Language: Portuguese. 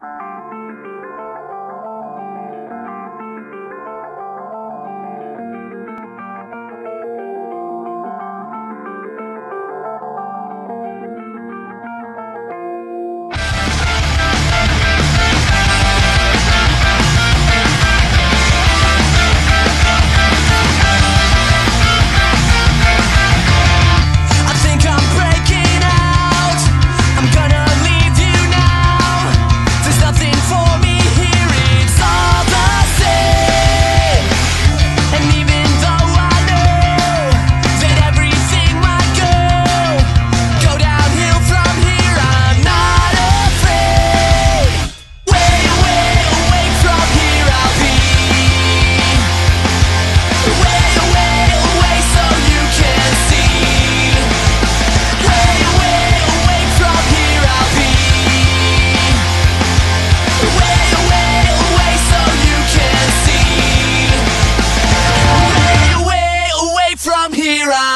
Música from here on.